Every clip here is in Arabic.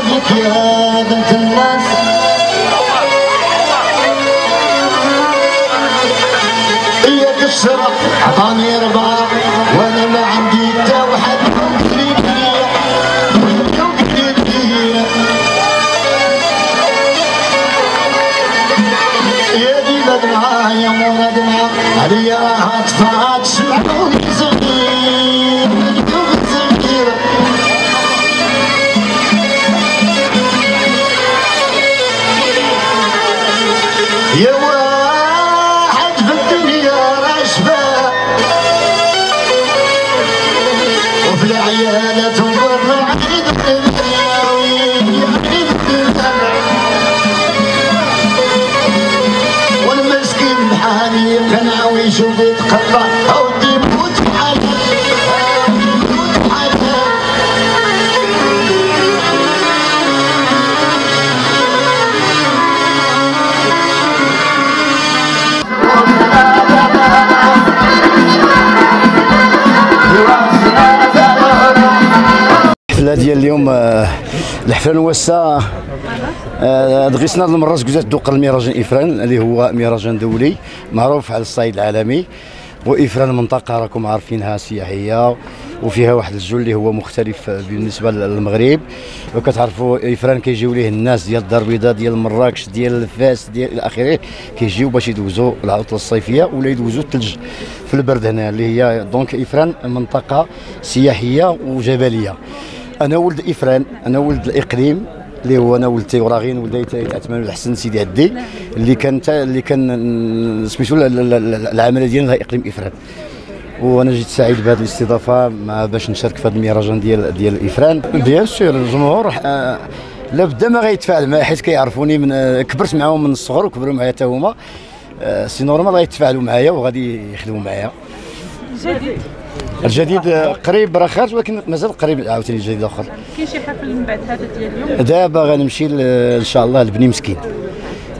بك يا بنت الناس. إياك الشرف عطاني ربع وأنا ما عندي تا واحد يا ديما دمعة يا مورا دمعة عليا راها تفات سمعوني يا واحد في الدنيا رشفة وفي العيالة تنظر عيد الدنيا عيد الدنيا والمسكين بحالي قنع ويشوف يتقطع. الحفله ديال اليوم آه، الحفله آه، دغيسنا هذه المرة زكوزات دوق المهرجان إفران اللي هو مهرجان دولي معروف على الصعيد العالمي وإفران منطقة راكم عارفينها سياحية وفيها واحد الجو اللي هو مختلف بالنسبة للمغرب. وكتعرفوا إفران كيجيو ليه الناس ديال الدار البيضاء ديال مراكش ديال فاس ديال إلى آخره كيجيو باش يدوزوا العطلة الصيفية ولا يدوزوا الثلج في البرد هنا اللي هي دونك إفران منطقة سياحية وجبلية. أنا ولد إفران أنا ولد الإقليم اللي هو أنا ولدت وراغين ولديت عثمان الحسن سيدي عدي اللي كان اللي كان سميتو ال- ال- ال- العمل ديالنا هي إقليم إفران. وأنا جيت سعيد بهذه الاستضافة مع باش نشارك في هذا المهرجان ديال ديال إفران. bien sûr الجمهور آه، لابد ما غيتفاعل معايا حيت كيعرفوني من آه، كبرت معاهم من الصغر وكبروا معايا حتى هما. آه، c'est normal غيتفاعلوا معايا وغادي يخدموا معايا. الجديد قريب راه خارج ولكن مازال قريب عاوتاني الجديد آخر. كاين شي حفل من بعد هذا ديال اليوم؟ دابا غنمشي إن شاء الله لبني مسكين.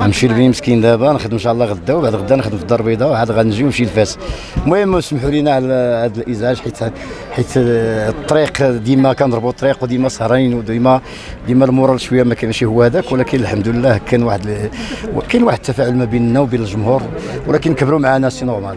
غنمشي لبني مسكين دابا نخدم إن شاء الله غدا وبعد غدا نخدم في الدار البيضاء وعاد غنجي ونمشي لفاس المهم اسمحوا لنا على هذا الإزعاج حيت حيت الطريق ديما كنضربوا الطريق وديما سهرانين وديما ديما المورال شوية ما كانش هو هذاك ولكن الحمد لله كان واحد كاين واحد التفاعل ما بيننا وبين الجمهور ولكن كبروا معنا سي نورمال.